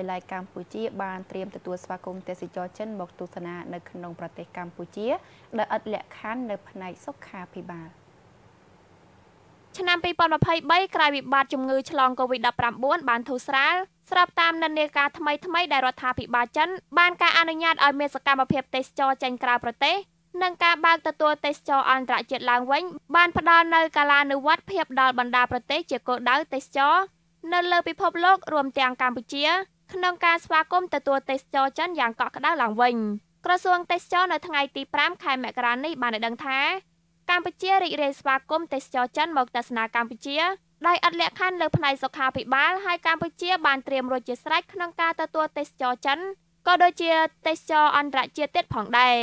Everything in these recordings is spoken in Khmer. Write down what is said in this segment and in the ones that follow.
ដោយឡែកកម្ពុជាបានត្រៀមទទួលស្វាគមន៍ទេសចរចិនមកទស្សនានៅក្នុងប្រទេសកម្ពុជាដោយឥតលក្ខខណ្ឌនៅផ្នែកសុខាភិបាលឆ្នាំ2023ក្រោយវិបត្តិជំងឺឆ្លង COVID-19 បានធូរស្រាលស្របតាមនិន្នាការថ្មីថ្មីដែលរដ្ឋាភិបាលចិនបានការអនុញ្ញាតឲ្យមានសកម្មភាពទេសចរចេញក្រៅប្រទេសនិងការបើកទទួលទេសចរអន្តរជាតិឡើងវិញ បានផ្ដល់នូវកាលានុវត្តភាពដល់បណ្ដាប្រទេសជាគោលដៅទេសចរនៅលើពិភពលោករួមទាំងកម្ពុជា ក្នុងការស្វាគមន៍ទទួលទេសចរចិនយ៉ាងកក់ក្ដៅឡើងវិញក្រសួងទេសចរនៅថ្ងៃទី5ខែមករានេះបានដឹងថាកម្ពុជារីករាយស្វាគមន៍ទេសចរចិនមកទស្សនាកម្ពុជាដោយឥតលក្ខខណ្ឌលើផ្នែកសុខាភិបាលហើយកម្ពុជាបានត្រៀមរួចជាស្រេចក្នុងការទទួលទេសចរចិនក៏ដូចជាទេសចរអន្តរជាតិទៀតផងដែរ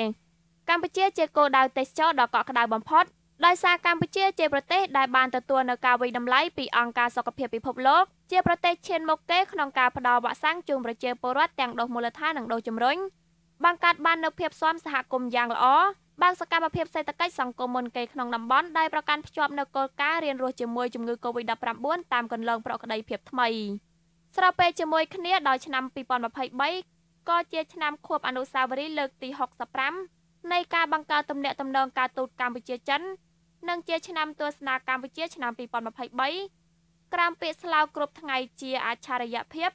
កម្ពុជាជាគោលដៅទេសចរដ៏កក់ក្ដៅបំផុតដោយសារកម្ពុជាជាប្រទេសដែលបានទទួលនៅការវិតម្លៃពីអង្គការសុខភាពពិភពលោក ជាប្រទេសឈានមុខគេក្នុងការផ្តល់វ៉ាក់សាំងជូនប្រជាពលរដ្ឋទាំងដូសមូលដ្ឋាននិងដូសជំរុញបង្កើតបាននូវភាពស៊ាំសហគមន៍យ៉ាងល្អបើកសកម្មភាពសេដ្ឋកិច្ចសង្គមមុនគេក្នុងតំបន់ដែលប្រកាន់ភ្ជាប់នូវគោលការណ៍រៀនរស់ជាមួយជំងឺ Covid-19 តាមកន្លងប្រក្តីភាពថ្មីស្របពេលជាមួយគ្នាដល់ឆ្នាំ2023ក៏ជាឆ្នាំខួបអនុស្សាវរីយ៍លើកទី65នៃការបង្កើតទំនាក់ទំនងការទូតកម្ពុជាចិន និងជាឆ្នាំទស្សនាកម្ពុជាឆ្នាំ2023 ក្រោមពាក្យស្លោកគ្រប់ថ្ងៃជាអច្ឆរិយភាព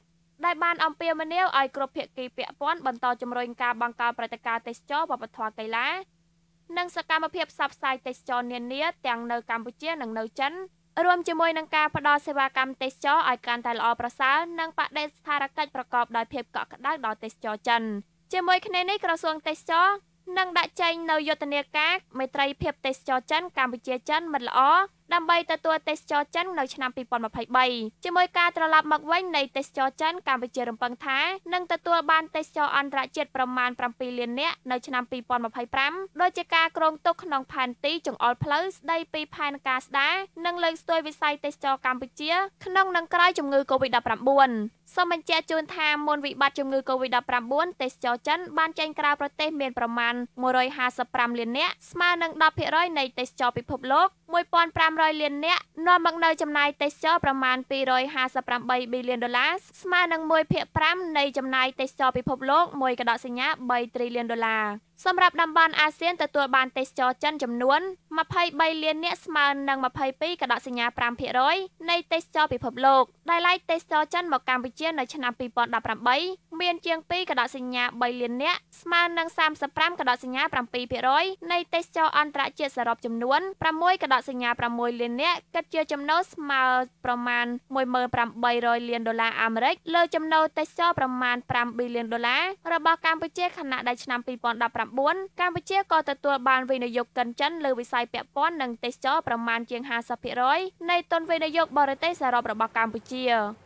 ដែលបានអំពាវនាវឲ្យគ្រប់ភាគីពាក់ព័ន្ធបន្តជំរុញការបង្កើតព្រឹត្តិការណ៍ទេសចរវប្បធម៌កីឡានិងសកម្មភាពផ្សព្វផ្សាយទេសចរនានាទាំងនៅកម្ពុជានិងនៅចិនរួមជាមួយនឹងការផ្តល់សេវាកម្មទេសចរឲ្យកាន់តែល្អប្រសើរនិងបដិស្ថារកិច្ចប្រកបដោយភាពកក់ក្ដៅដល់ទេសចរចិនជាមួយគ្នានេះក្រសួងទេសចរនឹងដាក់ចេញនៅយុទ្ធនាការមេត្រីភាពទេសចរចិនកម្ពុជាចិនមិត្តល្អ ដើម្បីទទួលទេសចរចិននៅឆ្នាំ2023ជាមួយការត្រឡប់មកវិញនៃទេសចរចិនកម្ពុជារំពឹងថានឹងទទួលបានទេសចរអន្តរជាតិប្រមាណ7លាននាក់នៅឆ្នាំ2025ដោយជាការគ្រោងទុកក្នុងផែនទីចង្អុលផ្លូវស្ដីពីផែនការស្ដារនិងលើកស្ទួយវិស័យទេសចរកម្ពុជាក្នុងនិងក្រោយជំងឺ Covid-19 សូមបញ្ជាក់ជូនថាមុនវិបត្តិជំងឺ Covid-19 ទេសចរចិនបានចេញក្រៅប្រទេសមានប្រមាណ155លាននាក់ស្មើនឹង10%នៃទេសចរពិភពលោក1500លាននាក់នាំមកនៅចំណាយទេសចរប្រមាណ258ប៊ីលានដុល្លារស្មើនឹង1/5នៃចំណាយទេសចរពិភពលោកមួយកដកសញ្ញា3 trillion ដុល្លារសម្រាប់តំបន់អាស៊ានទទួលបានទេសចរចិនចំនួន23លាននាក់ស្មើនឹង22កដកសញ្ញា5%នៃទេសចរពិភពលោកដែលឡែកទេសចរចិនមកកម្ពុជានៅឆ្នាំ2018មានជាង2កដកសញ្ញា3លាននាក់ស្មើនឹង35កដកសញ្ញា7%នៃទេសចរអន្តរជាតិសរុបចំនួន6កដកសញ្ញា6លាននាក់គិតជាចំណូលស្មើប្រមាណ1800លានដុល្លារអាមេរិកលើចំណូលទេសចរប្រមាណ5ប៊ីលានដុល្លាររបស់កម្ពុជាខណៈដែលឆ្នាំ2019 2019កម្ពុជាក៏ទទួលបានវិនិយោគកិនចិនលើវិស័យពាក់ព័ន្ធនិងទេសចរប្រមាណជាង50%នៃទុនវិនិយោគបរទេសសរុបរបស់កម្ពុជា។